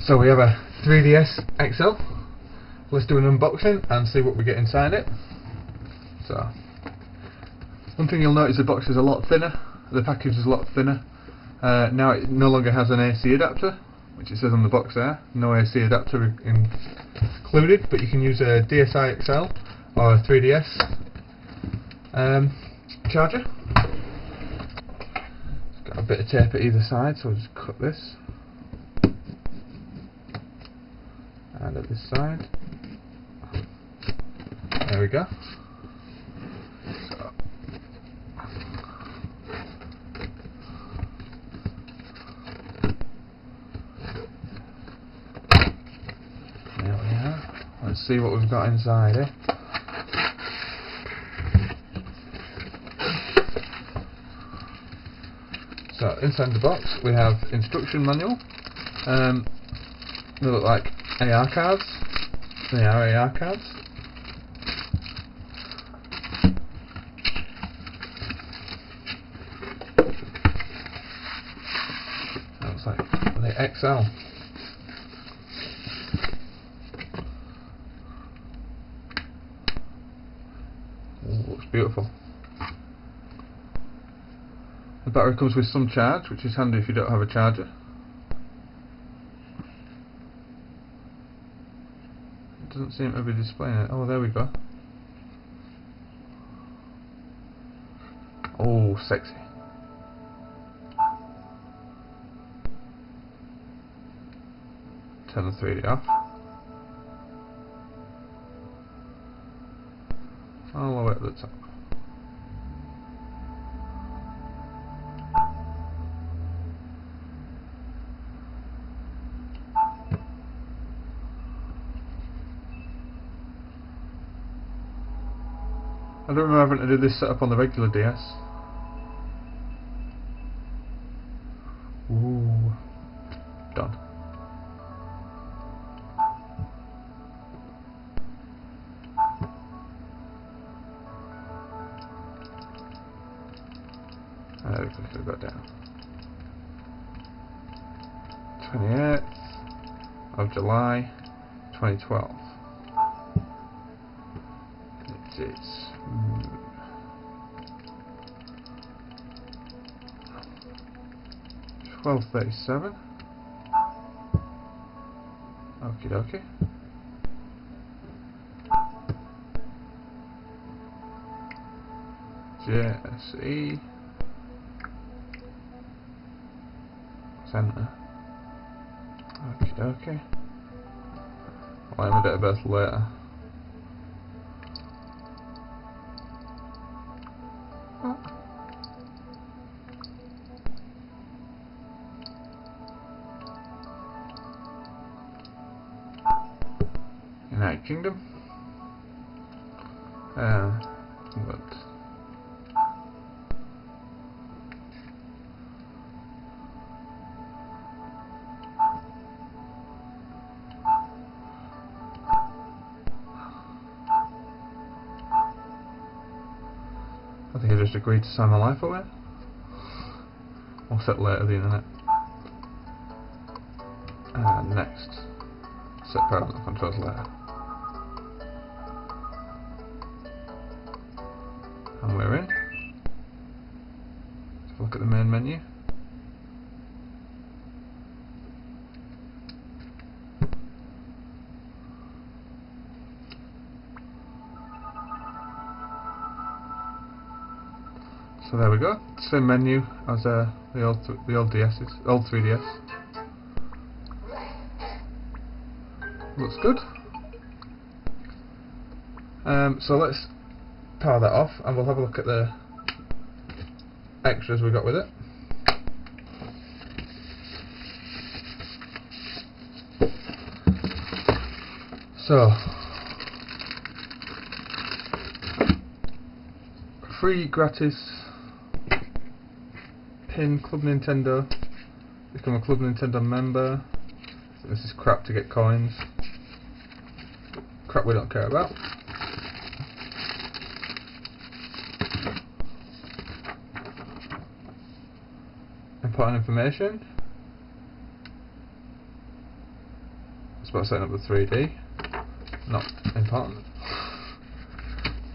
So we have a 3DS XL. Let's do an unboxing and see what we get inside it. So, one thing you'll notice the box is a lot thinner. The package is a lot thinner. Uh, now it no longer has an AC adapter, which it says on the box there. No AC adapter included, but you can use a DSi XL or a 3DS um, charger. It's got a bit of tape at either side, so I'll just cut this. And at this side. There we go. There we are. Let's see what we've got inside here. So inside the box we have instruction manual. Um, they look like AR cards. They are AR cards. Looks like the XL. Looks beautiful. The battery comes with some charge, which is handy if you don't have a charger. Doesn't seem to be displaying it. Oh, there we go. Oh, sexy. Turn the 3D off. All the way at the top. I don't remember having to do this setup on the regular DS. Ooh. Done. There we go, down. 28th of July 2012. It is Twelve thirty seven. Okie dokie. JSE Center. Okie dokie. I'll add my date of birth Kingdom. Uh, but I think I just agreed to sign my life away. I'll set later the internet. And next, set parental controls later. And we're in. Let's look at the main menu. So there we go. Same menu as uh, the old th the old DS's, old 3DS. Looks good. Um, so let's power that off, and we'll have a look at the extras we got with it. So, free gratis pin Club Nintendo. Become a Club Nintendo member. This is crap to get coins. Crap we don't care about. Important information. It's about setting up the 3D. Not important.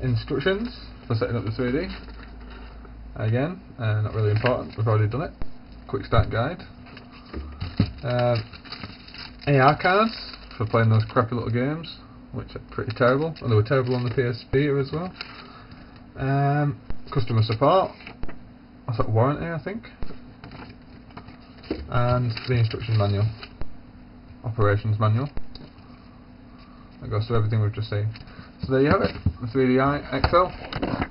Instructions for setting up the 3D. Again, uh, not really important. We've already done it. Quick start guide. Uh, AR cards for playing those crappy little games, which are pretty terrible, and they were terrible on the PS as well. Um, customer support, that's at warranty, I think, and the instruction manual, operations manual. That goes through everything we've just seen. So there you have it, the 3DS XL.